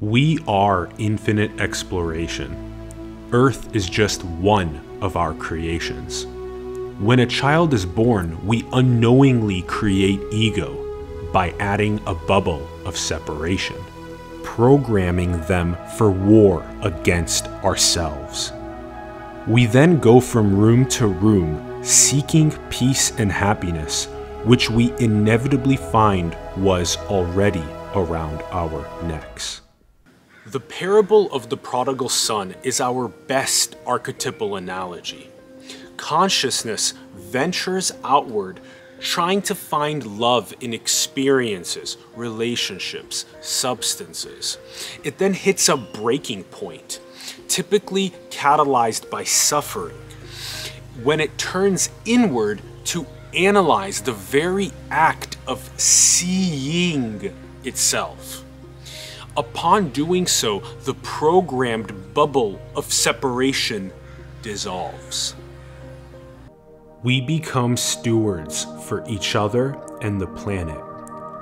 We are infinite exploration. Earth is just one of our creations. When a child is born, we unknowingly create ego by adding a bubble of separation, programming them for war against ourselves. We then go from room to room seeking peace and happiness, which we inevitably find was already around our necks. The parable of the prodigal son is our best archetypal analogy. Consciousness ventures outward, trying to find love in experiences, relationships, substances. It then hits a breaking point, typically catalyzed by suffering, when it turns inward to analyze the very act of seeing itself. Upon doing so, the programmed bubble of separation dissolves. We become stewards for each other and the planet.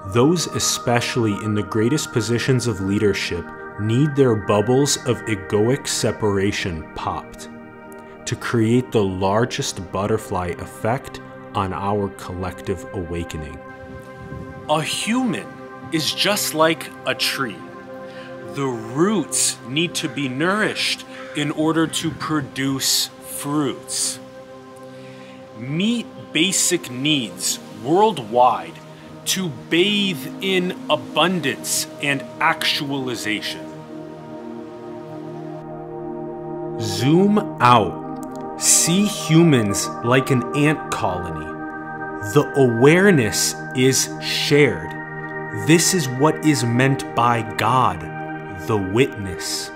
Those, especially in the greatest positions of leadership, need their bubbles of egoic separation popped to create the largest butterfly effect on our collective awakening. A human is just like a tree the roots need to be nourished in order to produce fruits. Meet basic needs worldwide to bathe in abundance and actualization. Zoom out. See humans like an ant colony. The awareness is shared. This is what is meant by God the witness.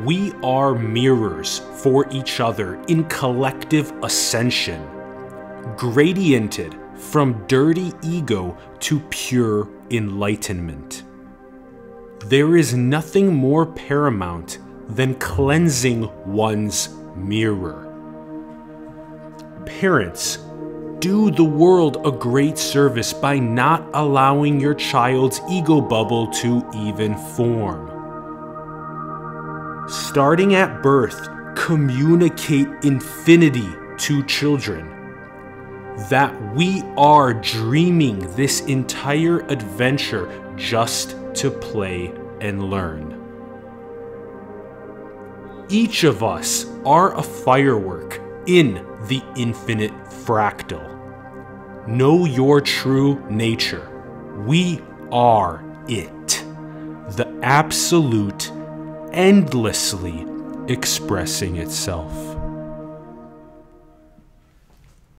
We are mirrors for each other in collective ascension, gradiented from dirty ego to pure enlightenment. There is nothing more paramount than cleansing one's mirror. Parents, do the world a great service by not allowing your child's ego bubble to even form. Starting at birth, communicate infinity to children. That we are dreaming this entire adventure just to play and learn. Each of us are a firework in the infinite fractal. Know your true nature. We are it. The absolute, endlessly expressing itself.